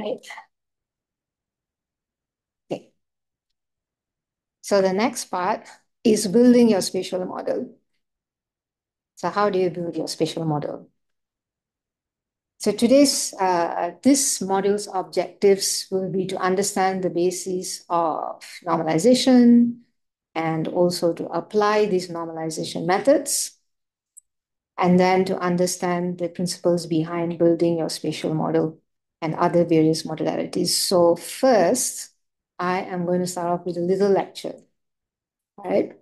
right? Okay. So the next part is building your spatial model. So how do you build your spatial model? So today's uh, this module's objectives will be to understand the basis of normalization and also to apply these normalization methods and then to understand the principles behind building your spatial model and other various modularities. So first, I am going to start off with a little lecture. right?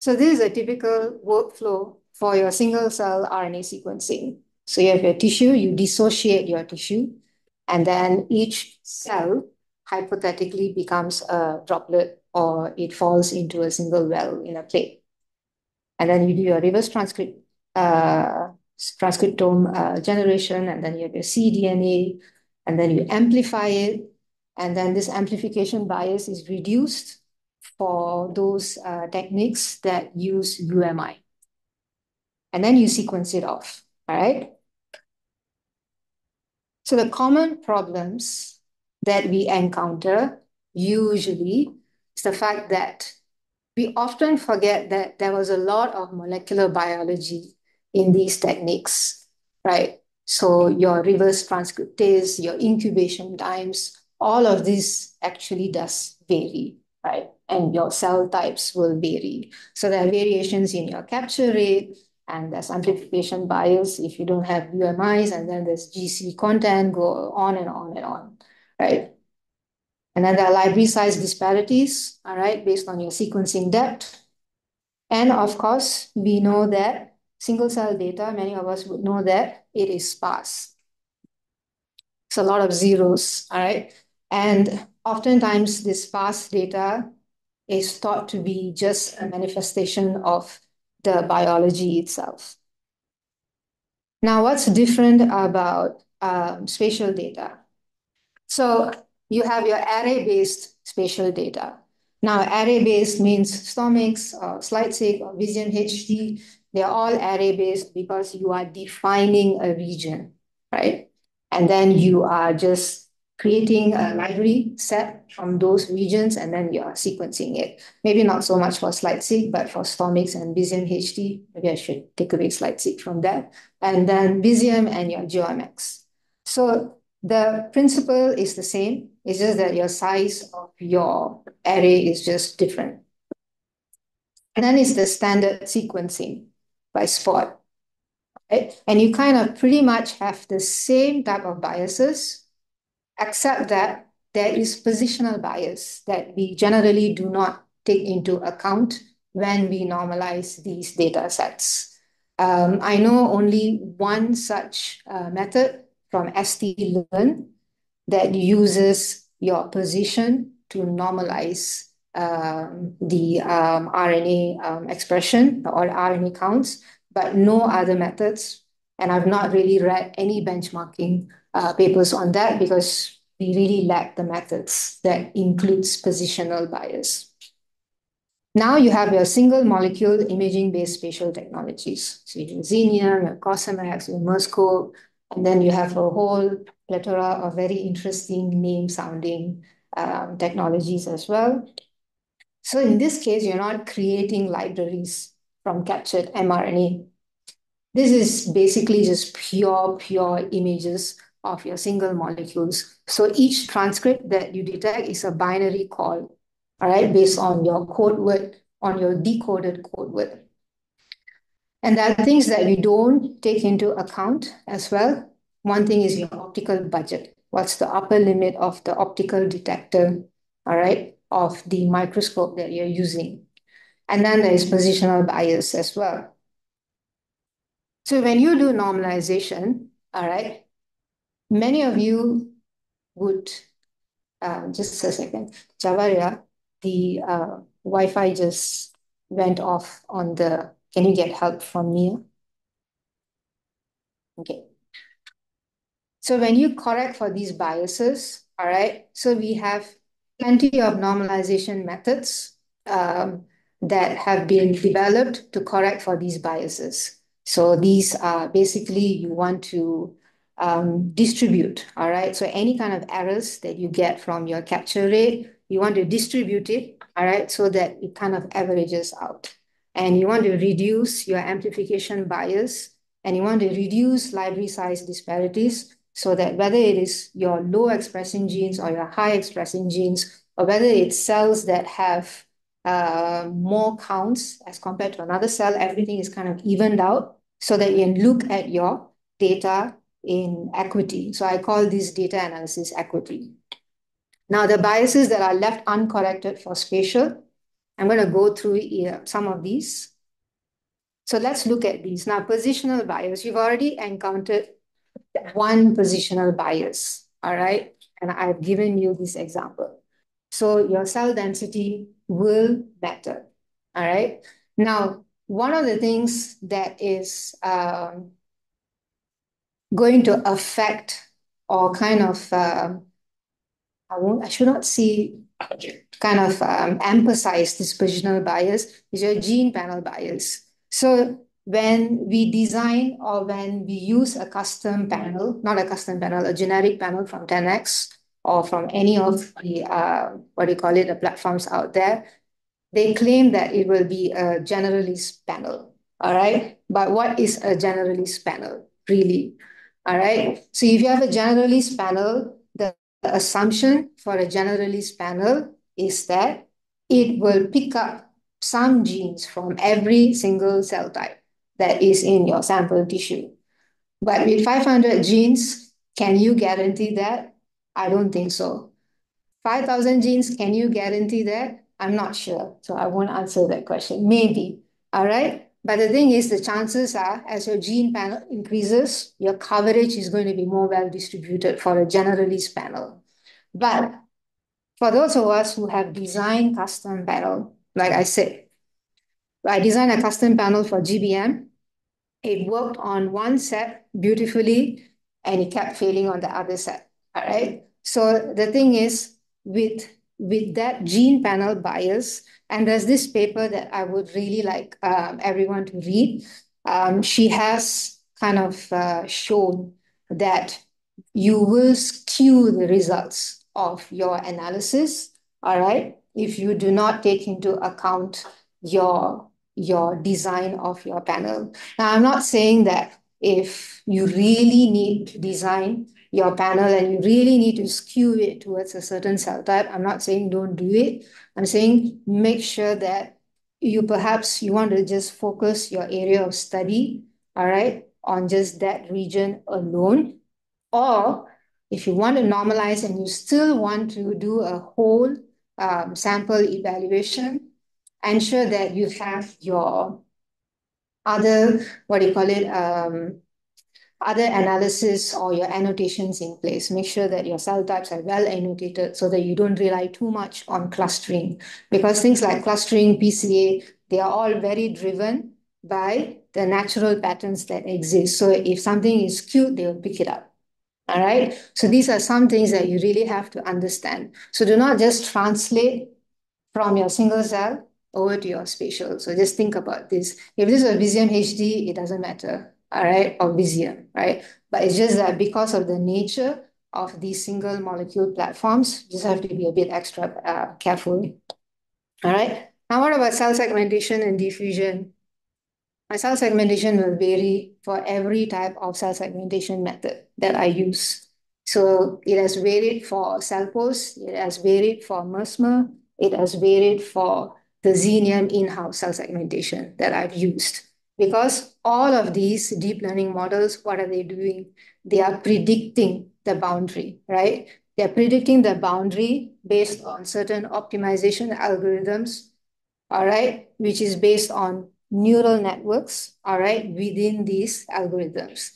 So this is a typical workflow for your single cell RNA sequencing. So you have your tissue, you dissociate your tissue, and then each cell hypothetically becomes a droplet or it falls into a single well in a plate. And then you do your reverse transcript uh, transcriptome uh, generation, and then you have your cDNA, and then you amplify it, and then this amplification bias is reduced for those uh, techniques that use UMI. And then you sequence it off, all right? So the common problems that we encounter usually is the fact that we often forget that there was a lot of molecular biology in these techniques, right? So your reverse transcriptase, your incubation times, all of this actually does vary, right? And your cell types will vary. So there are variations in your capture rate, and there's amplification bias if you don't have UMIs, and then there's GC content, go on and on and on, right? And then there are library size disparities, all right, based on your sequencing depth. And of course, we know that single cell data, many of us would know that it is sparse. It's a lot of zeros, all right? And oftentimes this sparse data is thought to be just a manifestation of the biology itself. Now, what's different about um, spatial data? So you have your array-based spatial data. Now, array-based means STOmics or SlideSeq or Visium HD. They're all array-based because you are defining a region, right? And then you are just creating a library set from those regions, and then you are sequencing it. Maybe not so much for SlideSeq, but for STOmics and Visium HD, maybe I should take away SlideSeq from that. And then Visium and your GeoMx. So the principle is the same. It's just that your size of your array is just different. And then it's the standard sequencing by spot. Right? And you kind of pretty much have the same type of biases, except that there is positional bias that we generally do not take into account when we normalize these data sets. Um, I know only one such uh, method from stLearn that uses your position to normalize the um, RNA um, expression or RNA counts, but no other methods. And I've not really read any benchmarking uh, papers on that because we really lack the methods that includes positional bias. Now you have your single molecule imaging-based spatial technologies. So you have Xenium, your CosMx, your Merscope, and then you have a whole plethora of very interesting name-sounding um, technologies as well. So in this case, you're not creating libraries from captured mRNA. This is basically just pure, pure images of your single molecules. So each transcript that you detect is a binary call, all right, based on your code word, on your decoded code word. And there are things that you don't take into account as well. One thing is your optical budget. What's the upper limit of the optical detector, all right, of the microscope that you're using? And then there is positional bias as well. So when you do normalization, all right, many of you would, uh, just a second, Javaria, the uh, Wi-Fi just went off on the can you get help from me? Okay. So when you correct for these biases, all right, so we have plenty of normalization methods um, that have been developed to correct for these biases. So these are basically you want to um, distribute, all right? So any kind of errors that you get from your capture rate, you want to distribute it, all right, so that it kind of averages out. And you want to reduce your amplification bias, and you want to reduce library size disparities so that whether it is your low expressing genes or your high expressing genes, or whether it's cells that have uh, more counts as compared to another cell, everything is kind of evened out so that you can look at your data in equity. So I call this data analysis equity. Now the biases that are left uncorrected for spatial, I'm going to go through some of these. So let's look at these. Now positional bias, you've already encountered one positional bias, all right? And I've given you this example. So your cell density will matter, all right? Now, one of the things that is um, going to affect or kind of, um, I won't, I should not see kind of um, emphasize this positional bias is your gene panel bias. So when we design or when we use a custom panel, not a custom panel, a generic panel from 10x or from any of the, uh, what do you call it, the platforms out there, they claim that it will be a generalist panel, all right? But what is a generalist panel, really? All right. So if you have a generalist panel, the assumption for a generalist panel is that it will pick up some genes from every single cell type that is in your sample tissue. But with 500 genes, can you guarantee that? I don't think so. 5,000 genes, can you guarantee that? I'm not sure. So I won't answer that question. Maybe. All right. But the thing is, the chances are, as your gene panel increases, your coverage is going to be more well distributed for a generalist panel. But for those of us who have designed custom panel, like I said, I designed a custom panel for GBM. It worked on one set beautifully, and it kept failing on the other set. All right. So the thing is, with with that gene panel bias, and there's this paper that I would really like um, everyone to read. Um, she has kind of uh, shown that you will skew the results of your analysis, all right, if you do not take into account your, your design of your panel. Now, I'm not saying that if you really need to design your panel and you really need to skew it towards a certain cell type, I'm not saying don't do it. I'm saying make sure that you perhaps you want to just focus your area of study, all right, on just that region alone. Or if you want to normalize and you still want to do a whole um, sample evaluation, ensure that you have your other, what do you call it, um, other analysis or your annotations in place. Make sure that your cell types are well annotated so that you don't rely too much on clustering because things like clustering, PCA, they are all very driven by the natural patterns that exist. So if something is skewed, they will pick it up. All right. So these are some things that you really have to understand. So do not just translate from your single cell over to your spatial. So just think about this. If this is a Visium HD, it doesn't matter all right, of Visium, right? But it's just that because of the nature of these single molecule platforms, just have to be a bit extra uh, careful. All right. Now, what about cell segmentation and diffusion? My cell segmentation will vary for every type of cell segmentation method that I use. So it has varied for Cellpose, it has varied for Mesmer, it has varied for the Xenium in-house cell segmentation that I've used. Because all of these deep learning models, what are they doing? They are predicting the boundary, right? They're predicting the boundary based on certain optimization algorithms, all right, which is based on neural networks, all right, within these algorithms.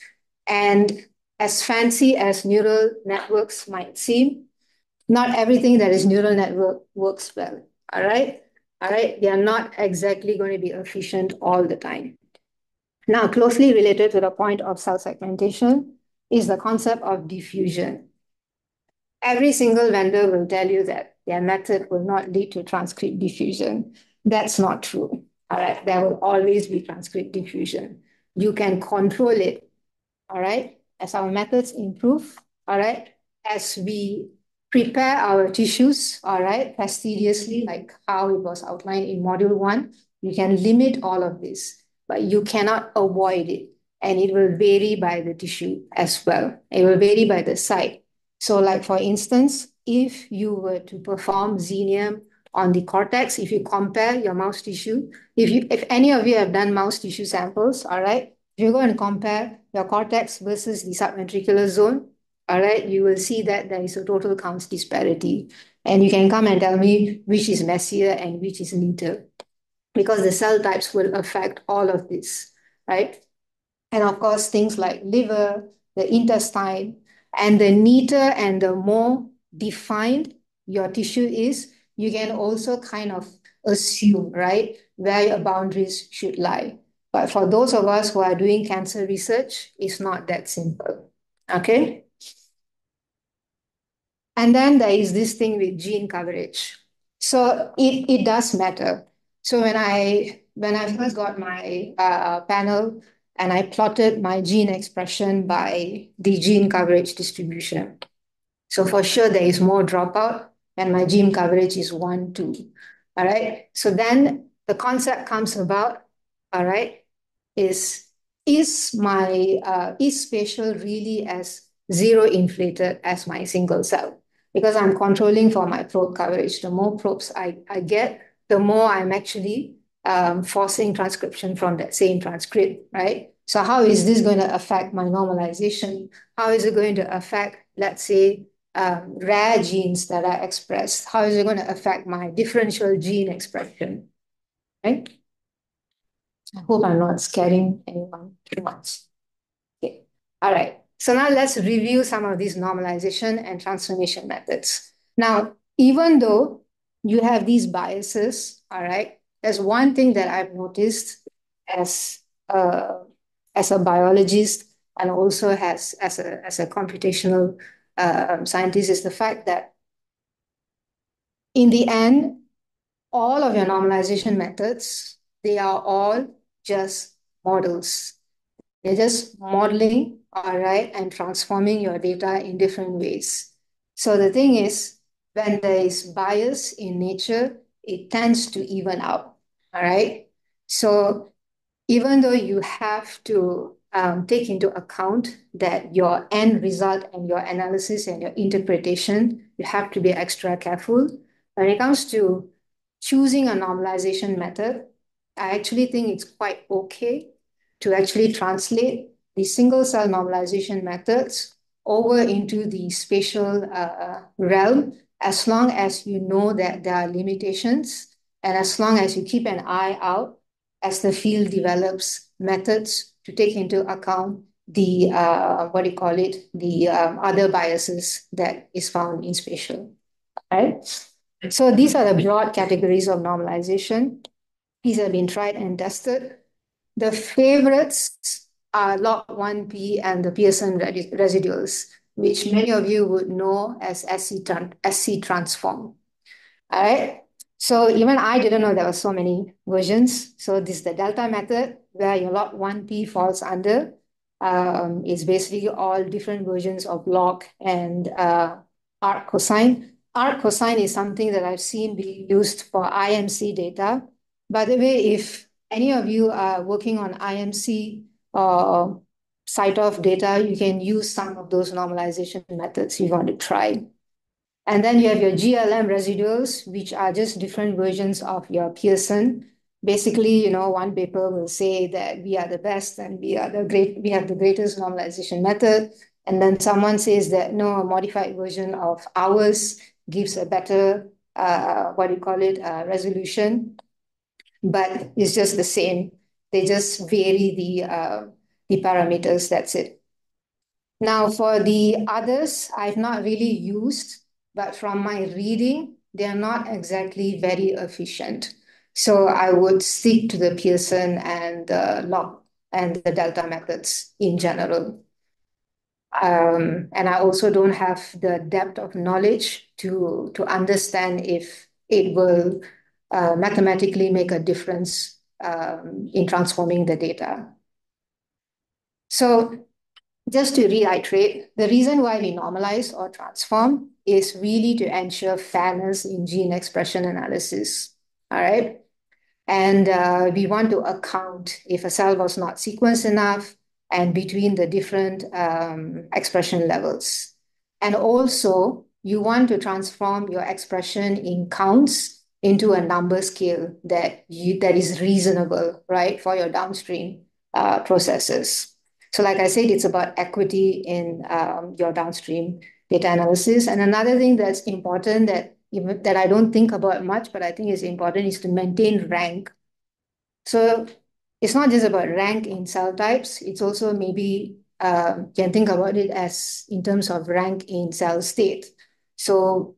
And as fancy as neural networks might seem, not everything that is neural network works well, all right? All right, they are not exactly going to be efficient all the time. Now, closely related to the point of cell segmentation is the concept of diffusion. Every single vendor will tell you that their method will not lead to transcript diffusion. That's not true. All right, there will always be transcript diffusion. You can control it, all right? as our methods improve, all right, as we prepare our tissues, all right, fastidiously, like how it was outlined in module one, you can limit all of this, but you cannot avoid it. And it will vary by the tissue as well. It will vary by the site. So like for instance, if you were to perform xenium on the cortex, if you compare your mouse tissue, if you if any of you have done mouse tissue samples, all right, if you go and compare your cortex versus the subventricular zone, all right, you will see that there is a total counts disparity. And you can come and tell me which is messier and which is neater because the cell types will affect all of this, right? And of course, things like liver, the intestine, and the neater and the more defined your tissue is, you can also kind of assume, right, where your boundaries should lie. But for those of us who are doing cancer research, it's not that simple, okay? And then there is this thing with gene coverage. So it, it does matter. So when I when I first got my uh, panel and I plotted my gene expression by the gene coverage distribution. So for sure there is more dropout and my gene coverage is one, two. All right. So then the concept comes about, all right, is is my uh, is spatial really as zero inflated as my single cell? Because I'm controlling for my probe coverage. The more probes I, I get, the more I'm actually um, forcing transcription from that same transcript, right? So how is this going to affect my normalization? How is it going to affect, let's say, um, rare genes that are expressed? How is it going to affect my differential gene expression, right? I hope I'm not scaring anyone too much. Okay, all right. So now let's review some of these normalization and transformation methods. Now, even though you have these biases, all right, there's one thing that I've noticed as a, as a biologist and also as, as, a, as a computational uh, scientist is the fact that in the end, all of your normalization methods, they are all just models. They're just modeling, all right, and transforming your data in different ways. So the thing is, when there is bias in nature, it tends to even out, all right? So even though you have to um, take into account that your end result and your analysis and your interpretation, you have to be extra careful. When it comes to choosing a normalization method, I actually think it's quite okay to actually translate the single cell normalization methods over into the spatial uh, realm as long as you know that there are limitations and as long as you keep an eye out as the field develops methods to take into account the, uh, what do you call it, the um, other biases that is found in spatial, right? So these are the broad categories of normalization. These have been tried and tested. The favorites are log1p and the Pearson residuals, which many of you would know as SC, transform. All right. So even I didn't know there were so many versions. So this is the delta method where your log1p falls under. Um, it's basically all different versions of log and uh, arc cosine. Arc cosine is something that I've seen be used for IMC data. By the way, if any of you are working on IMC uh, of data, you can use some of those normalization methods you want to try. And then you have your GLM residuals, which are just different versions of your Pearson. Basically, you know, one paper will say that we are the best and we are the great, we have the greatest normalization method. And then someone says that no, a modified version of ours gives a better, uh, what do you call it, uh, resolution but it's just the same. They just vary the, uh, the parameters, that's it. Now for the others, I've not really used, but from my reading, they are not exactly very efficient. So I would stick to the Pearson and the log and the delta methods in general. Um, and I also don't have the depth of knowledge to, to understand if it will uh, mathematically make a difference in transforming the data. So just to reiterate, the reason why we normalize or transform is really to ensure fairness in gene expression analysis. All right. And uh, we want to account if a cell was not sequenced enough and between the different um, expression levels. And also, you want to transform your expression in counts into a number scale that you that is reasonable, right, for your downstream uh, processes. So, like I said, it's about equity in um, your downstream data analysis. And another thing that's important that that I don't think about much, but I think is important is to maintain rank. So it's not just about rank in cell types. It's also maybe uh, can think about it as in terms of rank in cell state. So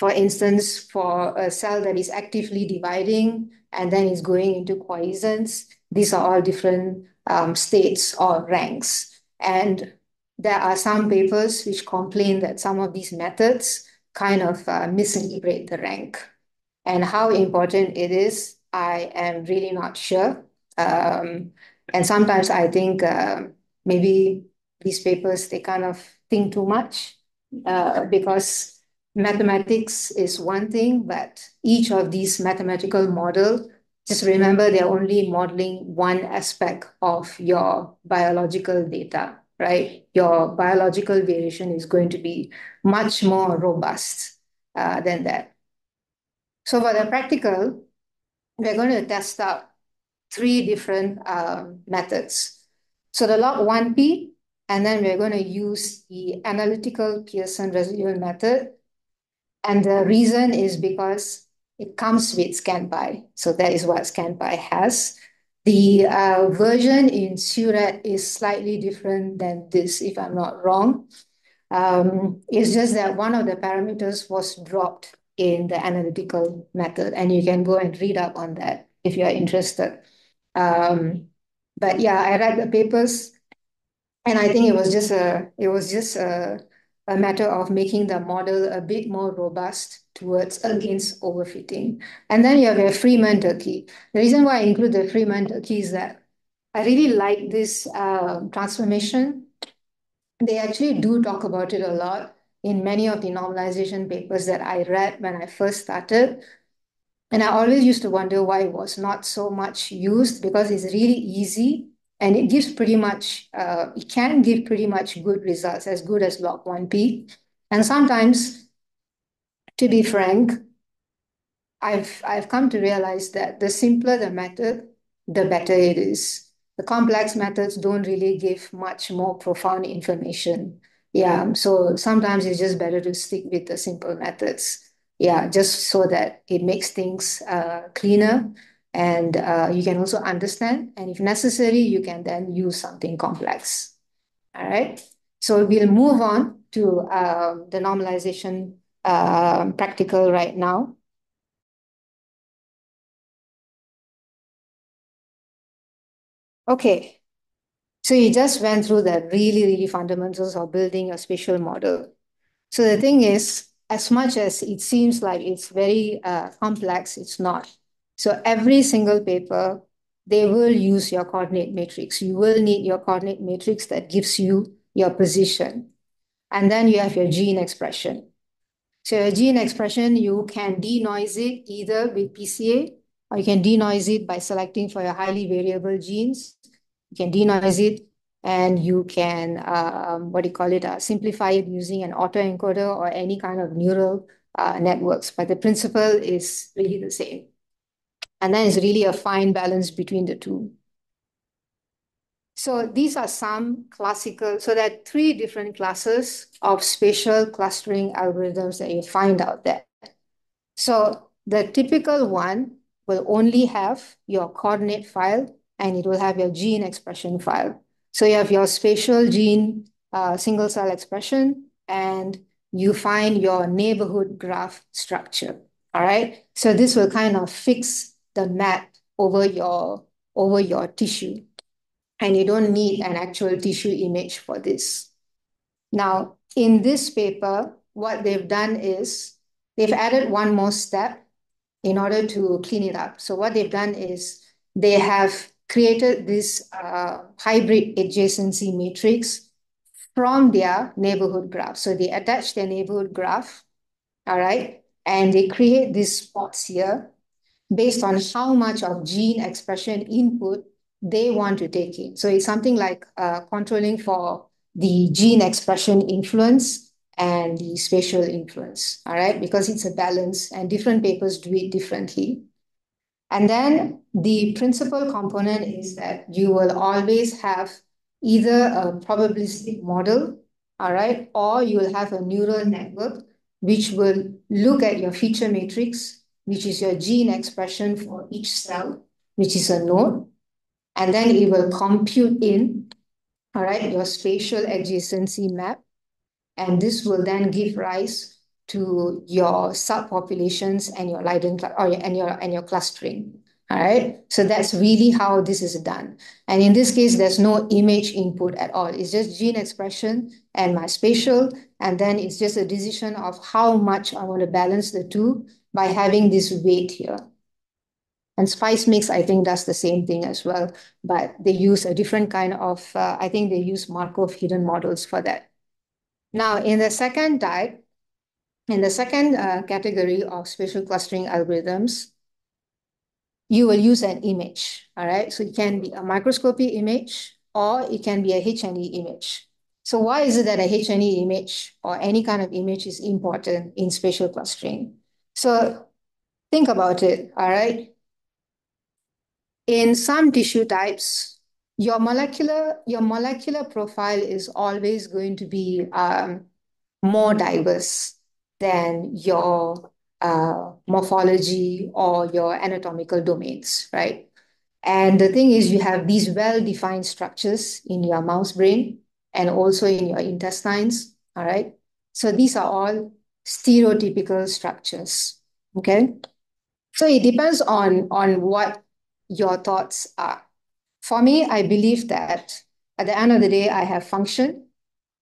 for instance, for a cell that is actively dividing and then is going into quiescence, these are all different um, states or ranks. And there are some papers which complain that some of these methods kind of uh, misinterpret the rank. And how important it is, I am really not sure. Um, and sometimes I think uh, maybe these papers, they kind of think too much uh, because mathematics is one thing, but each of these mathematical model, just remember they're only modeling one aspect of your biological data, right? Your biological variation is going to be much more robust uh, than that. So for the practical, we're going to test out three different um, methods. So the log 1P, and then we're going to use the analytical Pearson residual method and the reason is because it comes with ScanPy. So that is what ScanPy has. The uh, version in Seurat is slightly different than this, if I'm not wrong. Um, it's just that one of the parameters was dropped in the analytical method, and you can go and read up on that if you're interested. Um, but yeah, I read the papers, and I think it was just a it was just a a matter of making the model a bit more robust towards against overfitting. And then you have your Freeman-Tukey. The reason why I include the Freeman-Tukey is that I really like this uh, transformation. They actually do talk about it a lot in many of the normalization papers that I read when I first started. And I always used to wonder why it was not so much used because it's really easy and it gives pretty much, uh, it can give pretty much good results, as good as log 1P. And sometimes, to be frank, I've, I've come to realize that the simpler the method, the better it is. The complex methods don't really give much more profound information. Yeah, so sometimes it's just better to stick with the simple methods. Yeah, just so that it makes things uh, cleaner and uh, you can also understand. And if necessary, you can then use something complex. All right. So we'll move on to uh, the normalization uh, practical right now. Okay. So you just went through the really, really fundamentals of building a spatial model. So the thing is, as much as it seems like it's very uh, complex, it's not. So every single paper, they will use your coordinate matrix. You will need your coordinate matrix that gives you your position. And then you have your gene expression. So your gene expression, you can denoise it either with PCA or you can denoise it by selecting for your highly variable genes. You can denoise it and you can, um, what do you call it, uh, simplify it using an autoencoder or any kind of neural uh, networks. But the principle is really the same. And then it's really a fine balance between the two. So these are some classical, so there are three different classes of spatial clustering algorithms that you find out there. So the typical one will only have your coordinate file and it will have your gene expression file. So you have your spatial gene uh, single cell expression and you find your neighborhood graph structure. All right. So this will kind of fix the mat over your, over your tissue. And you don't need an actual tissue image for this. Now, in this paper, what they've done is they've added one more step in order to clean it up. So what they've done is they have created this uh, hybrid adjacency matrix from their neighborhood graph. So they attach their neighborhood graph, all right, and they create these spots here based on how much of gene expression input they want to take in. So it's something like uh, controlling for the gene expression influence and the spatial influence, all right, because it's a balance and different papers do it differently. And then the principal component is that you will always have either a probabilistic model, all right, or you will have a neural network which will look at your feature matrix, which is your gene expression for each cell, which is a node, and then it will compute in, all right, your spatial adjacency map, and this will then give rise to your subpopulations and your Leiden or your, and your and your clustering. All right. So that's really how this is done. And in this case, there's no image input at all. It's just gene expression and my spatial. And then it's just a decision of how much I want to balance the two by having this weight here. And SpiceMix, I think, does the same thing as well. But they use a different kind of, uh, I think they use Markov hidden models for that. Now, in the second type, in the second uh, category of spatial clustering algorithms, you will use an image, all right? So it can be a microscopy image or it can be a H&E image. So why is it that a H&E image or any kind of image is important in spatial clustering? So think about it, all right? In some tissue types, your molecular, your molecular profile is always going to be um, more diverse than your uh, morphology or your anatomical domains, right? And the thing is, you have these well-defined structures in your mouse brain and also in your intestines, all right? So these are all stereotypical structures, okay? So it depends on, on what your thoughts are. For me, I believe that at the end of the day, I have function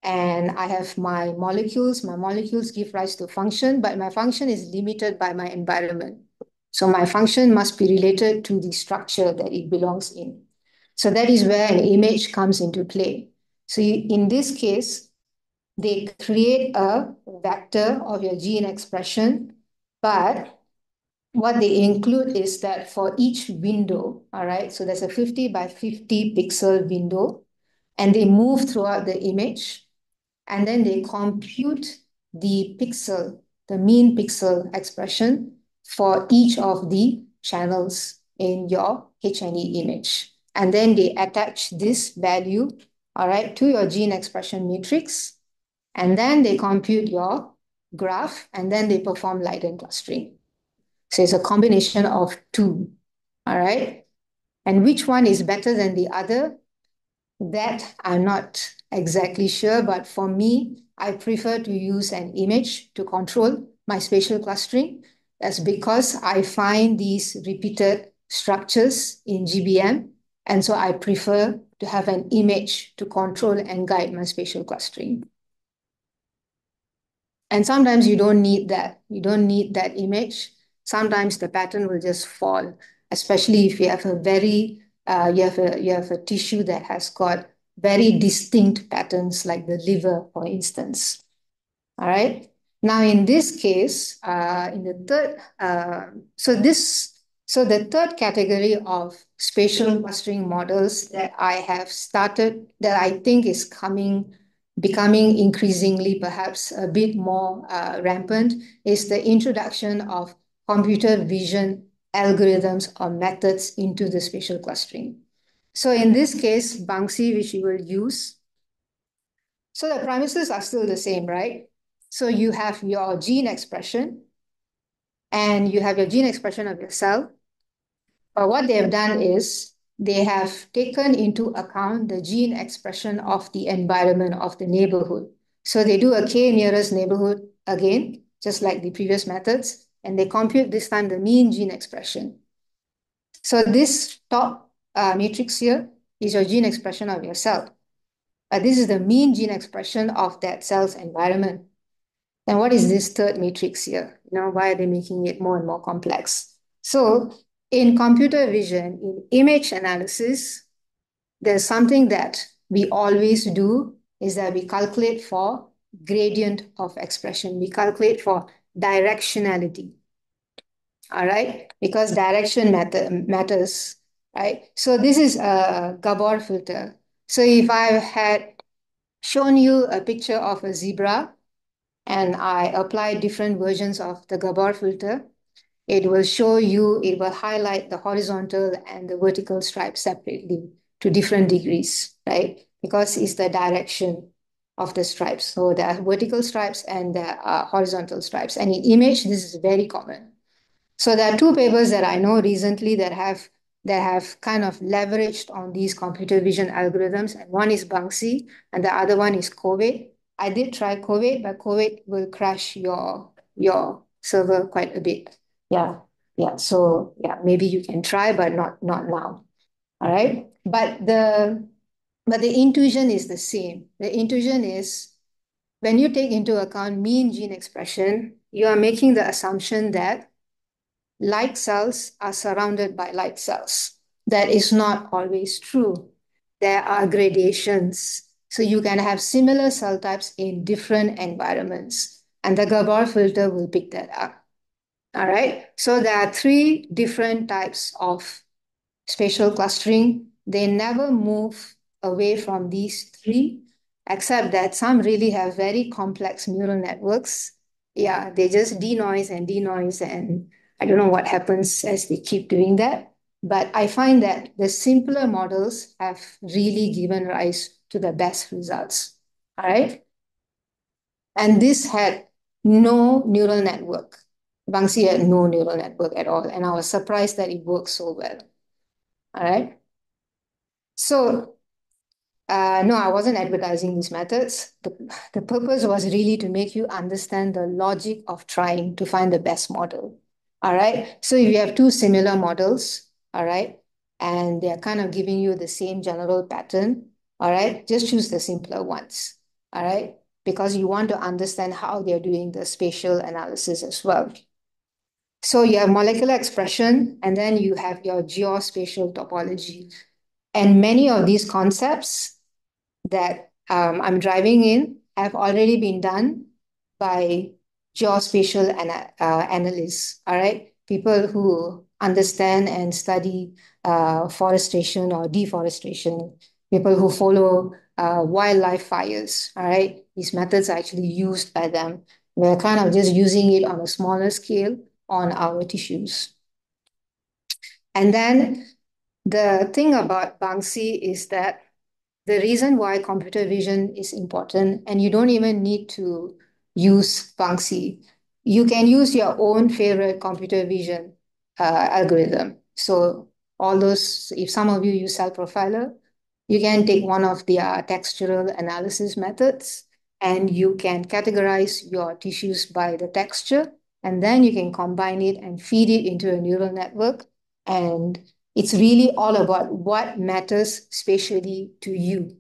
and I have my molecules. My molecules give rise to function, but my function is limited by my environment. So my function must be related to the structure that it belongs in. So that is where an image comes into play. So in this case, they create a vector of your gene expression, but what they include is that for each window, all right, so there's a 50 by 50 pixel window, and they move throughout the image and then they compute the pixel, the mean pixel expression for each of the channels in your H&E image. And then they attach this value, all right, to your gene expression matrix. And then they compute your graph, and then they perform Leiden clustering. So it's a combination of two, all right? And which one is better than the other? That I'm not exactly sure, but for me, I prefer to use an image to control my spatial clustering. That's because I find these repeated structures in GBM, and so I prefer to have an image to control and guide my spatial clustering. And sometimes you don't need that. You don't need that image. Sometimes the pattern will just fall, especially if you have a very, uh, you have a, you have a tissue that has got very distinct patterns like the liver, for instance. All right. Now, in this case, uh, in the third, uh, so this, so the third category of spatial clustering models that I have started, that I think is coming, becoming increasingly perhaps a bit more uh, rampant, is the introduction of computer vision algorithms or methods into the spatial clustering. So in this case, Banksy, which you will use. So the premises are still the same, right? So you have your gene expression and you have your gene expression of your cell. But what they have done is they have taken into account the gene expression of the environment of the neighborhood. So they do a k nearest neighborhood again, just like the previous methods, and they compute this time the mean gene expression. So this top uh, matrix here is your gene expression of your cell. But this is the mean gene expression of that cell's environment. And what is this third matrix here? You know, why are they making it more and more complex? So in computer vision, in image analysis, there's something that we always do is that we calculate for gradient of expression. We calculate for directionality. All right, because direction matter, matters, right? So this is a Gabor filter. So if I had shown you a picture of a zebra and I apply different versions of the Gabor filter, it will show you, it will highlight the horizontal and the vertical stripes separately to different degrees, right? Because it's the direction of the stripes. So there are vertical stripes and there are horizontal stripes. And in image, this is very common. So there are two papers that I know recently that have that have kind of leveraged on these computer vision algorithms. And one is Banksy and the other one is COVID. I did try COVID, but COVID will crash your your server quite a bit. Yeah, yeah. So yeah, maybe you can try, but not not now. All right. But the but the intuition is the same. The intuition is when you take into account mean gene expression, you are making the assumption that light cells are surrounded by light cells. That is not always true. There are gradations. So you can have similar cell types in different environments. And the Gabor filter will pick that up. All right. So there are three different types of spatial clustering. They never move away from these three, except that some really have very complex neural networks. Yeah, they just denoise and denoise, and I don't know what happens as they keep doing that. But I find that the simpler models have really given rise to the best results. All right. And this had no neural network. Banksy had no neural network at all. And I was surprised that it worked so well. All right. So, uh, no, I wasn't advertising these methods. The, the purpose was really to make you understand the logic of trying to find the best model. All right. So if you have two similar models, all right, and they're kind of giving you the same general pattern, all right, just choose the simpler ones. All right. Because you want to understand how they're doing the spatial analysis as well. So you have molecular expression, and then you have your geospatial topology. And many of these concepts that um, I'm driving in have already been done by geospatial ana uh, analysts, all right? People who understand and study uh, forestation or deforestation, people who follow uh, wildlife fires, all right? These methods are actually used by them. We're kind of just using it on a smaller scale on our tissues. And then the thing about Banksy is that the reason why computer vision is important, and you don't even need to use Banksy, you can use your own favorite computer vision uh, algorithm. So all those, if some of you use CellProfiler, you can take one of their textural analysis methods and you can categorize your tissues by the texture and then you can combine it and feed it into a neural network. And it's really all about what matters spatially to you.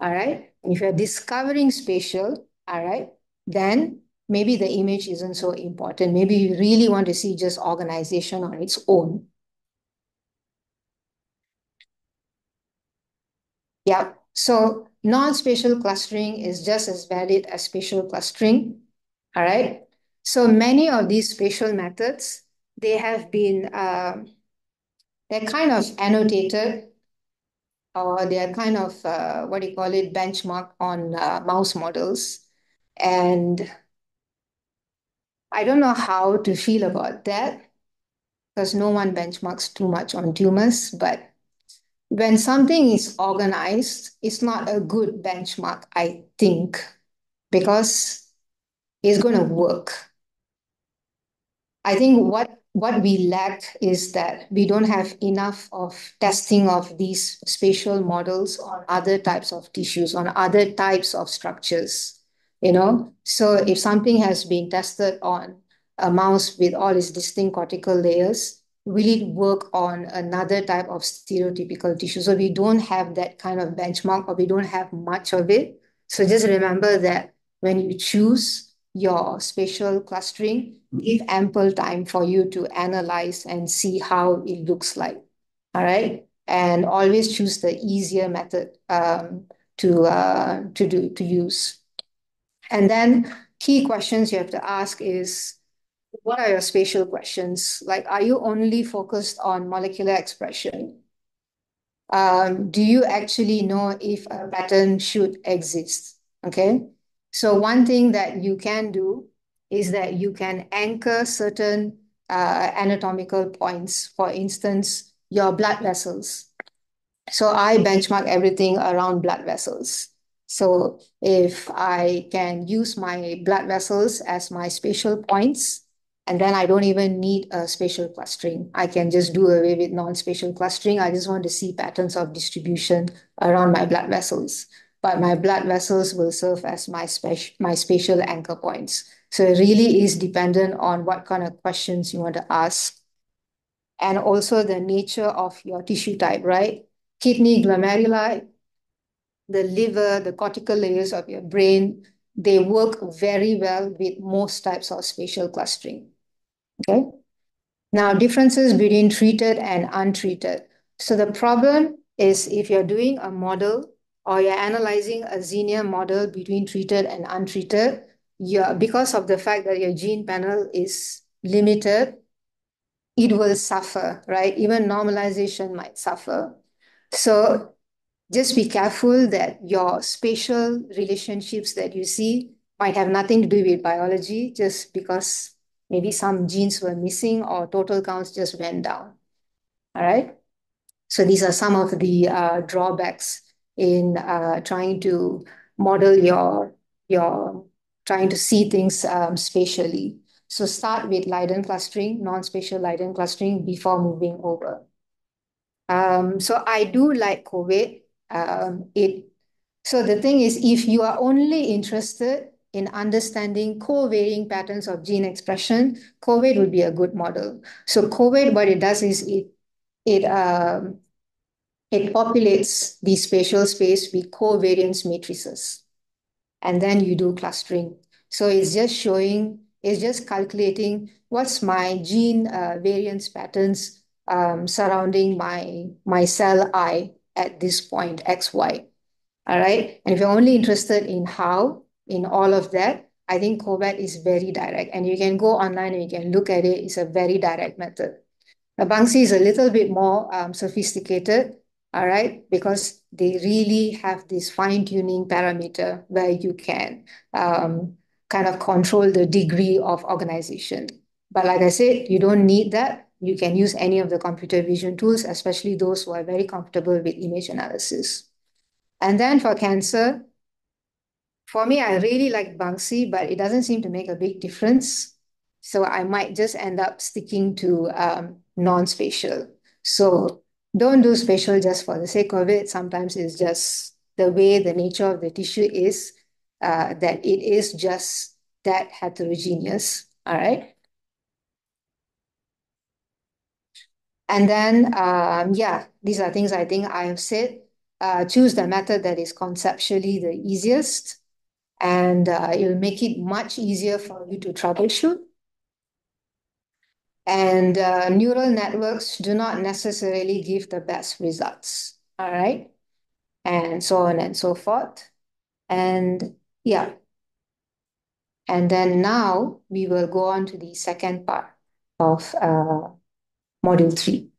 All right. And if you're discovering spatial, all right, then maybe the image isn't so important. Maybe you really want to see just organization on its own. Yeah. So non-spatial clustering is just as valid as spatial clustering. All right. So many of these spatial methods, they have been, uh, they're kind of annotated or they're kind of, uh, what do you call it, benchmark on uh, mouse models. And I don't know how to feel about that because no one benchmarks too much on tumors, but when something is organized, it's not a good benchmark, I think, because it's going to work. I think what what we lack is that we don't have enough of testing of these spatial models on other types of tissues, on other types of structures, you know? So if something has been tested on a mouse with all its distinct cortical layers, will it work on another type of stereotypical tissue? So we don't have that kind of benchmark or we don't have much of it. So just remember that when you choose your spatial clustering, give ample time for you to analyze and see how it looks like. All right. And always choose the easier method. Um, to, uh, to, do, to use. And then key questions you have to ask is, what are your spatial questions? Like, are you only focused on molecular expression? Um, do you actually know if a pattern should exist? Okay. So one thing that you can do is that you can anchor certain uh, anatomical points. For instance, your blood vessels. So I benchmark everything around blood vessels. So if I can use my blood vessels as my spatial points, and then I don't even need a spatial clustering. I can just do away with non-spatial clustering. I just want to see patterns of distribution around my blood vessels. But my blood vessels will serve as my, spatial anchor points. So it really is dependent on what kind of questions you want to ask. And also the nature of your tissue type, right? Kidney glomeruli, the liver, the cortical layers of your brain, they work very well with most types of spatial clustering. Okay. Now, differences between treated and untreated. So the problem is if you're doing a model or you're analyzing a Xenium model between treated and untreated, you're, because of the fact that your gene panel is limited, it will suffer, right? Even normalization might suffer. So just be careful that your spatial relationships that you see might have nothing to do with biology just because maybe some genes were missing or total counts just went down. All right. So these are some of the uh, drawbacks in uh, trying to model your, your, trying to see things um, spatially. So start with Leiden clustering, non-spatial Leiden clustering before moving over. Um, so I do like COVET. Um, it, so the thing is, if you are only interested in understanding co-varying patterns of gene expression, COVET would be a good model. So COVET, what it does is it it um, it populates the spatial space with covariance matrices, and then you do clustering. So it's just showing, it's just calculating what's my gene uh, variance patterns um, surrounding my my cell I at this point X Y. All right, and if you're only interested in how, in all of that, I think COVET is very direct and you can go online and you can look at it. It's a very direct method. Now, is a little bit more um, sophisticated, all right, because they really have this fine tuning parameter where you can um, kind of control the degree of organization. But like I said, you don't need that. You can use any of the computer vision tools, especially those who are very comfortable with image analysis. And then for cancer, for me, I really like BANKSY, but it doesn't seem to make a big difference. So I might just end up sticking to um, non-spatial. So don't do spatial just for the sake of it. Sometimes it's just the way the nature of the tissue is, uh, that it is just that heterogeneous, all right? And then, um, yeah, these are things I think I have said. Uh, choose the method that is conceptually the easiest and uh, it will make it much easier for you to troubleshoot. And uh, neural networks do not necessarily give the best results, all right? And so on and so forth. And yeah. And then now we will go on to the second part of uh, module three.